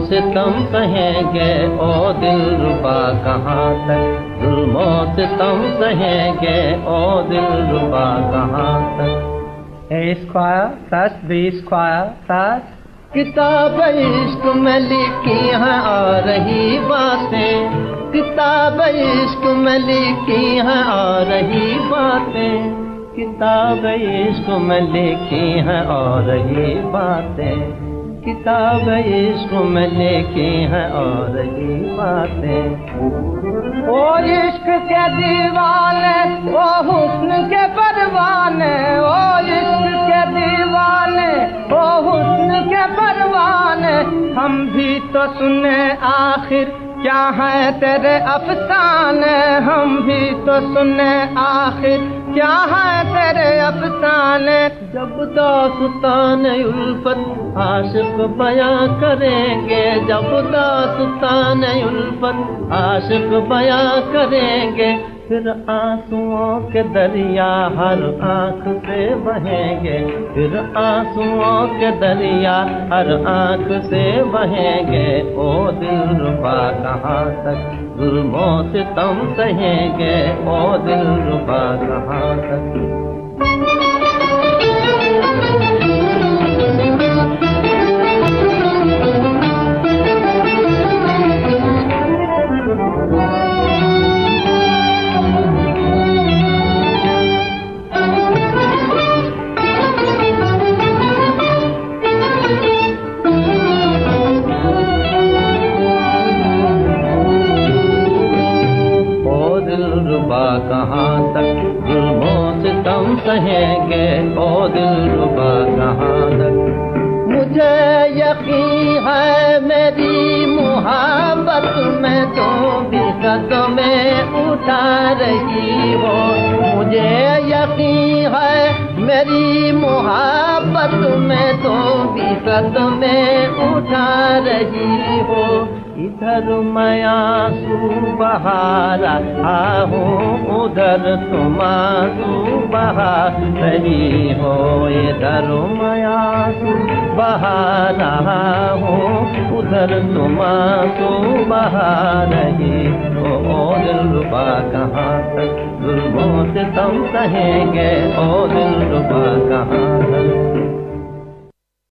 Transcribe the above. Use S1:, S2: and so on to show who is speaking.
S1: ظلموں سے تم کہیں گے او دل ربا کہاں تک؟ ظلموں سے تم کہیں گے او دل ربا کہاں تک؟
S2: A square plus B square plus
S1: کتاب عشق میں لکھی ہیں آ رہی باتیں۔ کتاب عشق میں لکھی ہیں آ رہی باتیں۔ کتاب عشق میں لکھی ہیں آ رہی باتیں۔ کتاب عشق میں لکھی ہیں آ رہی باتیں۔
S2: او عشق کے دیوانے او حسن کے پروانے او عشق کے دیوانے او حسن کے پروانے ہم بھی تو سنے آخر، کیا ہے تیرے افسانے ہم بھی تو سنے آخر، کیا ہے تیرے افسانے
S1: جب داستان الفت عاشق بیاں کریں گے، جب داستان الفت عاشق بیاں کریں گے، پھر آنسوؤں کے دریا ہر آنکھ سے بہیں گے، پھر آنسوؤں کے دریا ہر آنکھ سے بہیں گے، او دل ربا کہاں تک ظلموں سے تم سہیں گے، او دل ربا کہاں تک ربا کہاں تک؟ ظلموں سے تم سہیں گے؟ او دل ربا کہاں تک؟ مجھے یقین ہے میری محبت میں تو بھی قدم اٹھا رہی ہو۔ مجھے یقین ہے میری محبت میں تو بھی قدم اٹھا رہی ہو۔ ادھر میں آنسو بہا رہا ہوں ادھر تم آنسو بہا رہی ہو ادھر میں آنسو بہا رہا ہوں ادھر تم آنسو بہا رہی ہو دل ربا کہاں تک؟ ظلموں سے تم کہیں گے؟ او دل ربا کہاں تک؟